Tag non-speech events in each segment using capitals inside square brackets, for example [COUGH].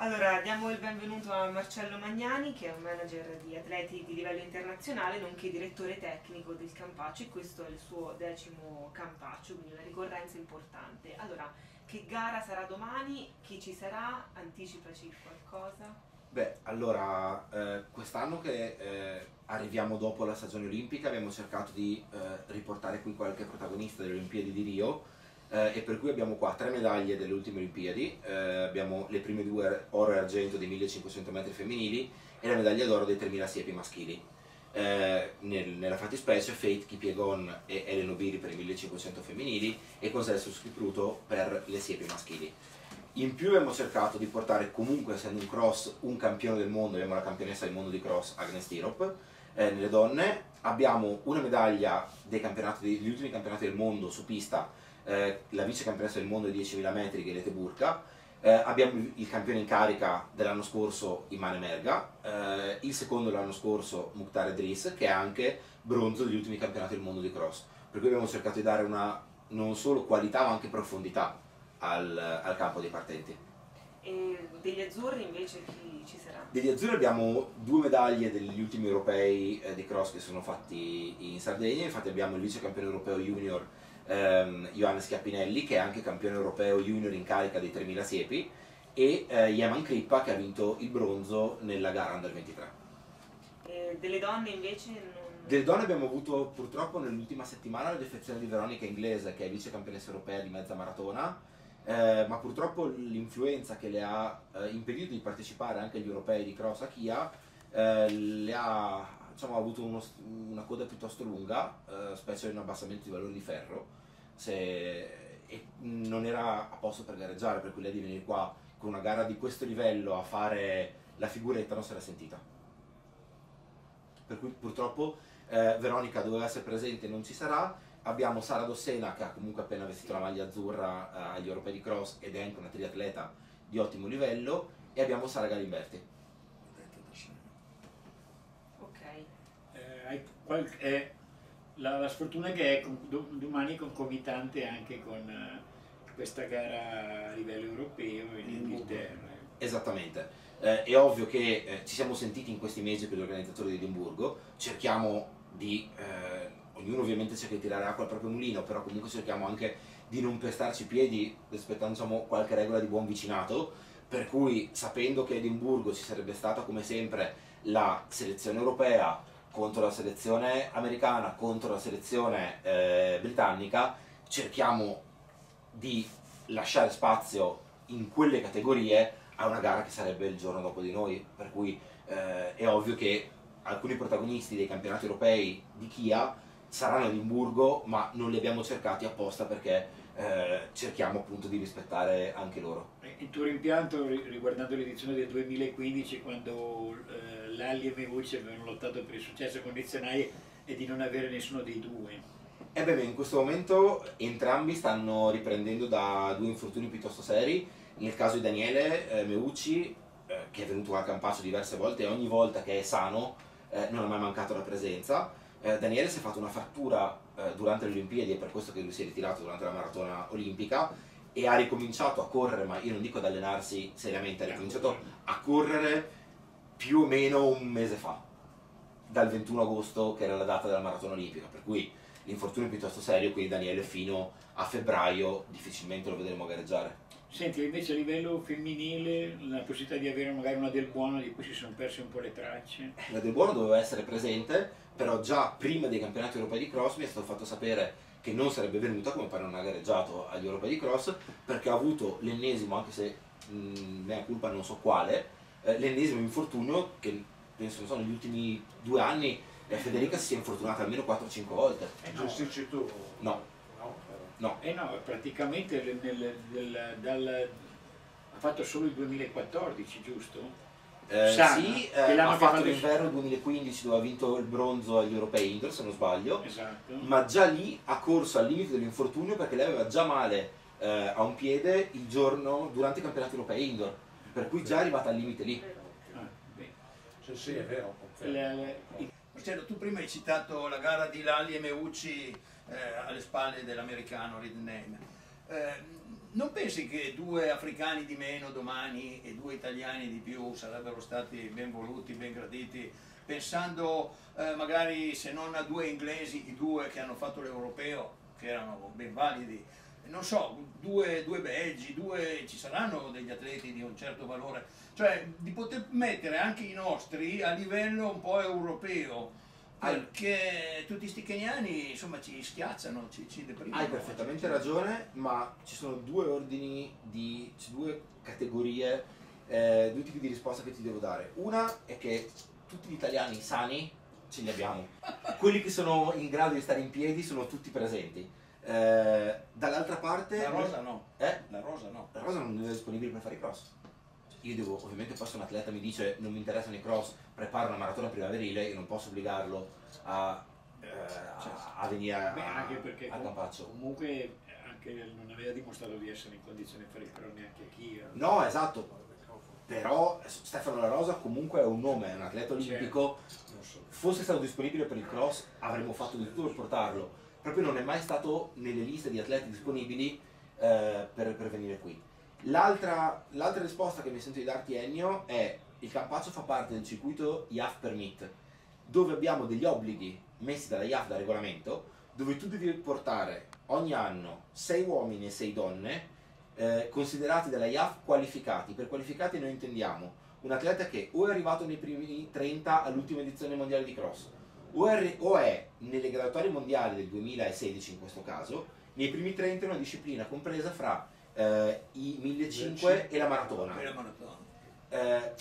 Allora, diamo il benvenuto a Marcello Magnani, che è un manager di atleti di livello internazionale, nonché direttore tecnico del Campaccio e questo è il suo decimo Campaccio, quindi una ricorrenza importante. Allora, che gara sarà domani? Chi ci sarà? Anticipaci qualcosa? Beh, allora, eh, quest'anno che eh, arriviamo dopo la stagione olimpica abbiamo cercato di eh, riportare qui qualche protagonista delle Olimpiadi di Rio eh, e per cui abbiamo qua tre medaglie delle ultime Olimpiadi, eh, abbiamo le prime due oro e argento dei 1500 metri femminili e la medaglia d'oro dei 3000 siepi maschili. Eh, nel, nella fattispecie Fate Kipiegon e Eleno Biri per i 1500 femminili e Consensus Kipruto per le siepi maschili. In più abbiamo cercato di portare comunque, essendo un cross, un campione del mondo, abbiamo la campionessa del mondo di cross Agnes Tirop, eh, nelle donne, abbiamo una medaglia dei degli ultimi campionati del mondo su pista eh, la vice campionessa del mondo ai 10.000 metri Gelete Burka, eh, abbiamo il campione in carica dell'anno scorso Imane Merga, eh, il secondo l'anno scorso Mukhtar Edris che è anche bronzo degli ultimi campionati del mondo di cross, per cui abbiamo cercato di dare una non solo qualità ma anche profondità al, al campo dei partenti. E degli azzurri invece chi ci sarà? Degli azzurri abbiamo due medaglie degli ultimi europei eh, di cross che sono fatti in Sardegna, infatti abbiamo il vice campione europeo junior ehm, Johannes Chiappinelli che è anche campione europeo junior in carica dei 3000 siepi e eh, Yeman Krippa che ha vinto il bronzo nella gara under 23. E delle donne invece non... Delle donne abbiamo avuto purtroppo nell'ultima settimana la defezione di Veronica Inglese che è vice campionessa europea di mezza maratona eh, ma purtroppo l'influenza che le ha eh, impedito di partecipare anche agli europei di cross a Chia eh, le ha diciamo, avuto uno, una coda piuttosto lunga, eh, specie in abbassamento di valori di ferro se, e non era a posto per gareggiare, per cui lei di venire qua con una gara di questo livello a fare la figuretta non si era sentita. Per cui purtroppo eh, Veronica doveva essere presente e non ci sarà. Abbiamo Sara Dossena che ha comunque appena vestito la maglia azzurra eh, agli europei di cross ed è anche una triatleta di ottimo livello e abbiamo Sara Galimberti. Ok. Eh, eh, la, la, sfortuna che è domani concomitante anche con uh, questa gara a livello europeo in Inghilterra. Esattamente. Eh, è ovvio che eh, ci siamo sentiti in questi mesi con gli organizzatori di Edimburgo, cerchiamo di, eh, ognuno ovviamente cerca di tirare acqua al proprio mulino, però comunque cerchiamo anche di non pestarci i piedi rispettando diciamo, qualche regola di buon vicinato, per cui sapendo che a Edimburgo ci sarebbe stata come sempre la selezione europea, contro la selezione americana, contro la selezione eh, britannica, cerchiamo di lasciare spazio in quelle categorie a una gara che sarebbe il giorno dopo di noi, per cui eh, è ovvio che alcuni protagonisti dei campionati europei di Kia saranno a Edimburgo, ma non li abbiamo cercati apposta perché eh, cerchiamo appunto di rispettare anche loro. Il tuo rimpianto riguardando l'edizione del 2015 quando eh, Lali e Meucci avevano lottato per il successo condizionale e di non avere nessuno dei due? Eh beh, in questo momento entrambi stanno riprendendo da due infortuni piuttosto seri. Nel caso di Daniele eh, Meucci, eh, che è venuto a Campaccio diverse volte e ogni volta che è sano eh, non ha mai mancato la presenza. Eh, Daniele si è fatto una frattura eh, durante le Olimpiadi, è per questo che lui si è ritirato durante la maratona olimpica e ha ricominciato a correre, ma io non dico ad allenarsi seriamente, ha ricominciato a correre più o meno un mese fa, dal 21 agosto che era la data della maratona olimpica, per cui l'infortunio è piuttosto serio, quindi Daniele fino a febbraio difficilmente lo vedremo gareggiare. Senti, invece a livello femminile la possibilità di avere magari una del buono di cui si sono perse un po' le tracce? La del buono doveva essere presente, però già prima dei campionati europei di cross mi è stato fatto sapere che non sarebbe venuta come pare non ha gareggiato agli europei di cross perché ha avuto l'ennesimo, anche se mh, mea colpa non so quale, eh, l'ennesimo infortunio che penso non so, negli ultimi due anni eh, Federica si è infortunata almeno 4-5 volte. Eh no. Gestisci tu? No No. Eh no, praticamente nel, nel, dal, ha fatto solo il 2014, giusto? Eh, Sana, sì, eh, ha fatto l'inverno 2015 dove ha vinto il bronzo agli europei indoor se non sbaglio, esatto. ma già lì ha corso al limite dell'infortunio perché lei aveva già male eh, a un piede il giorno durante i campionati europei indoor, per cui già è arrivata al limite lì. Ah, sì, sì, è vero. Marcello, tu prima hai citato la gara di Lali e Meucci eh, alle spalle dell'americano Reed. Eh, non pensi che due africani di meno domani e due italiani di più sarebbero stati ben voluti, ben graditi, pensando eh, magari se non a due inglesi, i due che hanno fatto l'europeo, che erano ben validi, non so, due, due belgi, due, ci saranno degli atleti di un certo valore, cioè di poter mettere anche i nostri a livello un po' europeo perché tutti questi keniani insomma ci schiacciano, ci, ci deprimono. Hai perfettamente ragione, ma ci sono due ordini di, due categorie, eh, due tipi di risposta che ti devo dare. Una è che tutti gli italiani sani ce li abbiamo, [LAUGHS] quelli che sono in grado di stare in piedi sono tutti presenti. Eh, dall'altra parte... La rosa no. Eh? La rosa no. La rosa non è disponibile per fare i cross. Io devo, ovviamente poi se un atleta mi dice non mi interessano i cross, preparo una maratona primaverile, io non posso obbligarlo a, eh, a, a venire a, Beh, anche perché a Campaccio. comunque anche non aveva dimostrato di essere in condizione di fare il cross neanche a chi. No, esatto. Però Stefano La Rosa comunque è un nome, è un atleta olimpico. Fosse stato disponibile per il cross avremmo fatto di tutto per portarlo. Proprio non è mai stato nelle liste di atleti disponibili eh, per, per venire qui. L'altra, l'altra risposta che mi sento di darti Ennio è il Campaccio fa parte del circuito IAF Permit, dove abbiamo degli obblighi messi dalla IAF da regolamento, dove tu devi portare ogni anno 6 uomini e 6 donne eh, considerati dalla IAF qualificati. Per qualificati noi intendiamo un atleta che o è arrivato nei primi 30 all'ultima edizione mondiale di cross, o è, o è nelle graduatorie mondiali del 2016 in questo caso, nei primi 30 in una disciplina compresa fra eh, i 1500 e la maratona. E la maratona. Eh,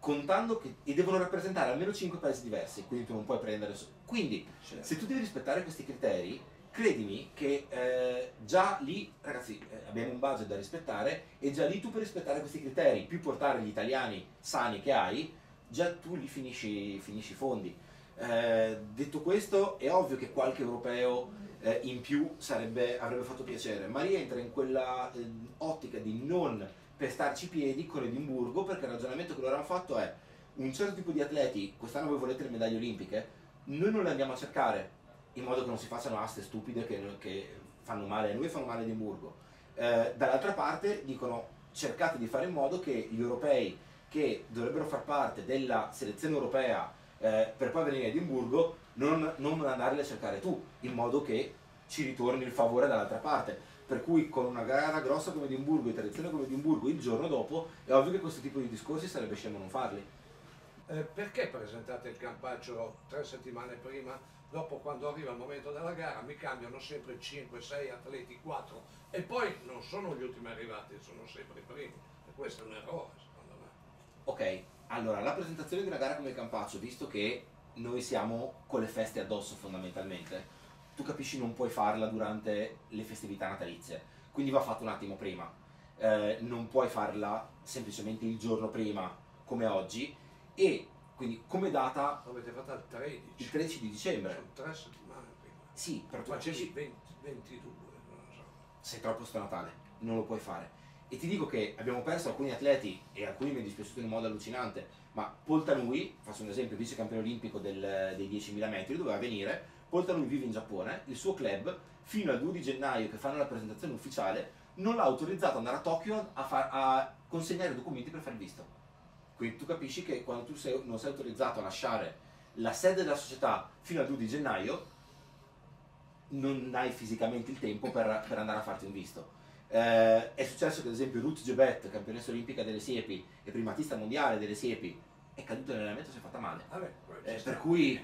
contando che e devono rappresentare almeno 5 paesi diversi, quindi tu non puoi prendere. Quindi, Certo. se tu devi rispettare questi criteri, credimi che eh, già lì, ragazzi, eh, abbiamo un budget da rispettare e già lì tu per rispettare questi criteri, più portare gli italiani sani che hai, già tu finisci, finisci i fondi. Eh, detto questo, è ovvio che qualche europeo eh, in più sarebbe, avrebbe fatto piacere, ma rientra in quella eh, ottica di non pestarci i piedi con Edimburgo, perché il ragionamento che loro hanno fatto è un certo tipo di atleti, quest'anno voi volete le medaglie olimpiche, noi non le andiamo a cercare, in modo che non si facciano aste stupide che, che fanno male a noi e fanno male a Edimburgo. Eh, dall'altra parte dicono cercate di fare in modo che gli europei che dovrebbero far parte della selezione europea eh, per poi venire a Edimburgo non, non andarli a cercare tu, in modo che ci ritorni il favore dall'altra parte. Per cui con una gara grossa come Edimburgo e tradizione come Edimburgo il giorno dopo è ovvio che questo tipo di discorsi sarebbe scemo non farli. Eh, perché presentate il campaccio tre settimane prima? Dopo quando arriva il momento della gara mi cambiano sempre 5, 6 atleti, 4 e poi non sono gli ultimi arrivati, sono sempre i primi. E questo è un errore secondo me. Ok, allora la presentazione di una gara come il Campaccio, visto che noi siamo con le feste addosso fondamentalmente, tu capisci non puoi farla durante le festività natalizie, quindi va fatto un attimo prima. Eh, non puoi farla semplicemente il giorno prima come oggi e quindi come data L'avete fatta il 13. il 13 di dicembre. Sono tre settimane prima. Sì, però tu Facevi capisci 20, 22, non lo so. sei troppo sto Natale, non lo puoi fare. E ti dico che abbiamo perso alcuni atleti e alcuni mi è dispiaciuto in modo allucinante, ma Poltanui, faccio un esempio, vice campione olimpico del- dei 10.000 metri, doveva venire, Poltanui vive in Giappone, il suo club fino al 2 di gennaio che fanno la presentazione ufficiale non l'ha autorizzato ad andare a Tokyo a, far- a consegnare i documenti per fare il visto. Quindi tu capisci che quando tu sei- non sei autorizzato a lasciare la sede della società fino al 2 di gennaio, non hai fisicamente il tempo per, per andare a farti un visto. Eh, è successo che ad esempio Ruth Jobet, campionessa olimpica delle siepi e primatista mondiale delle siepi, è caduta nell'allenamento e si è fatta male. Vabbè, poi Eh, per cui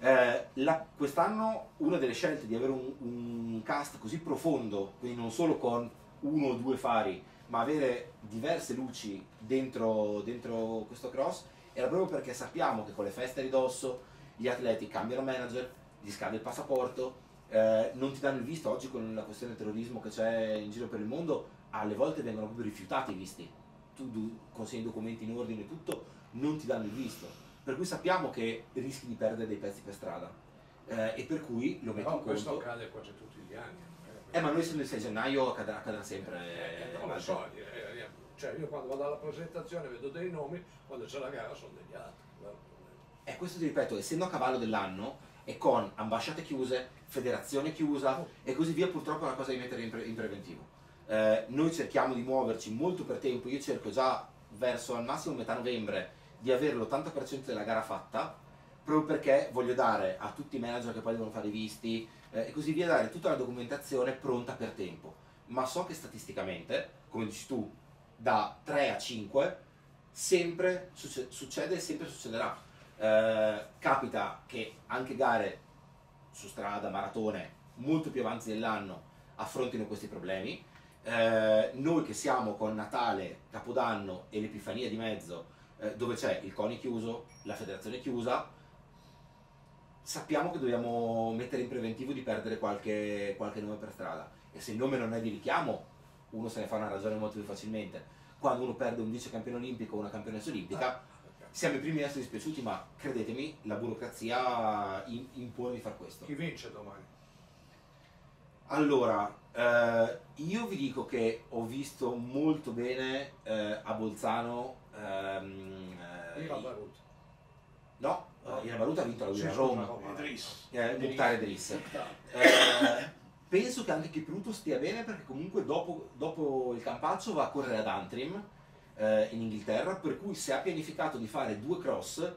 eh, la- quest'anno una delle scelte di avere un, un cast così profondo, quindi non solo con uno o due fari, ma avere diverse luci dentro, dentro questo cross, era proprio perché sappiamo che con le feste a ridosso gli atleti cambiano manager, gli scade il passaporto, eh, non ti danno il visto. Oggi con la questione del terrorismo che c'è in giro per il mondo, alle volte vengono proprio rifiutati i visti. Tu consegni i documenti in ordine e tutto, non ti danno il visto. Per cui sappiamo che rischi di perdere dei pezzi per strada. Eh, e per cui lo metti Però in questo conto. accade quasi tutti gli anni. Eh, ma noi essendo il 6 gennaio accadrà, accadrà sempre. Eh, eh, non lo so, eh, eh, cioè io quando vado alla presentazione vedo dei nomi, quando c'è la gara sono degli altri. E questo ti ripeto, essendo a cavallo dell'anno e con ambasciate chiuse, federazione chiusa e così via, purtroppo è una cosa da mettere in, pre- in preventivo. Eh, noi cerchiamo di muoverci molto per tempo, io cerco già verso al massimo metà novembre di avere l'80% della gara fatta, proprio perché voglio dare a tutti i manager che poi devono fare i visti eh, e così via, dare tutta la documentazione pronta per tempo. Ma so che statisticamente, come dici tu, da 3 a 5 sempre succe- succede e sempre succederà. Eh, capita che anche gare su strada, maratone, molto più avanti dell'anno affrontino questi problemi. Eh, noi che siamo con Natale, Capodanno e l'Epifania di mezzo, eh, dove c'è il CONI chiuso, la federazione chiusa, sappiamo che dobbiamo mettere in preventivo di perdere qualche, qualche nome per strada. E se il nome non è di richiamo, uno se ne fa una ragione molto più facilmente. Quando uno perde un vice campione olimpico o una campionessa olimpica, siamo i primi a essere dispiaciuti, ma credetemi, la burocrazia in- impone di far questo. Chi vince domani? Allora, eh, io vi dico che ho visto molto bene eh, a Bolzano. ehm, eh, Barut. no, eh, Ira Baruta ha vinto la guida a Roma. Roma. Idris. Eh. Mukhtar Idris. [LAUGHS] Eh, penso che anche Kipruto stia bene perché comunque dopo, dopo il campaccio va a correre ad Antrim eh, in Inghilterra, per cui se ha pianificato di fare due cross,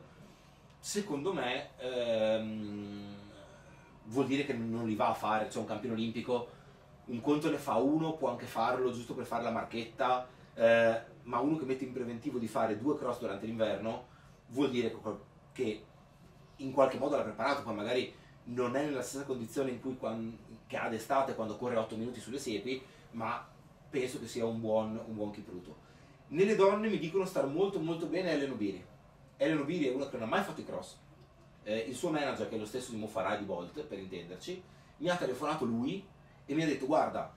secondo me ehm, vuol dire che non li va a fare, cioè un campione olimpico, un conto ne fa uno, può anche farlo giusto per fare la marchetta, eh, ma uno che mette in preventivo di fare due cross durante l'inverno vuol dire che- in qualche modo l'ha preparato, poi magari non è nella stessa condizione in cui quan- che ha d'estate quando corre 8 minuti sulle siepi, ma penso che sia un buon, un buon Kipruto. Nelle donne mi dicono star molto molto bene Ellen Obiri. Ellen Obiri è una che non ha mai fatto i cross. Eh, il suo manager, che è lo stesso di Mofarà e di Bolt, per intenderci, mi ha telefonato lui e mi ha detto guarda,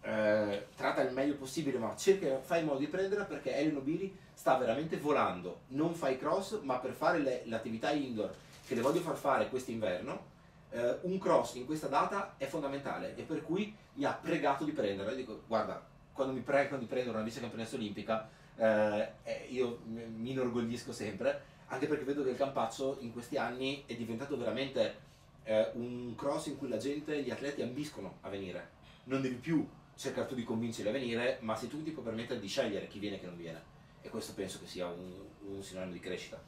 eh, tratta il meglio possibile, ma cerca, fai in modo di prenderla perché Ellen Obiri sta veramente volando. Non fa i cross, ma per fare le, le attività indoor che le voglio far fare quest'inverno, eh, un cross in questa data è fondamentale e per cui mi ha pregato di prenderla. Io dico, guarda, quando mi pregano di prendere una vice campionessa olimpica, eh, eh, io mi mi inorgoglisco sempre, anche perché vedo che il campaccio in questi anni è diventato veramente eh, un cross in cui la gente, gli atleti ambiscono a venire. Non devi più cercare tu di convincerli a venire, ma sei tu ti puoi permettere di scegliere chi viene e chi non viene. E questo penso che sia un, un sinonimo di crescita.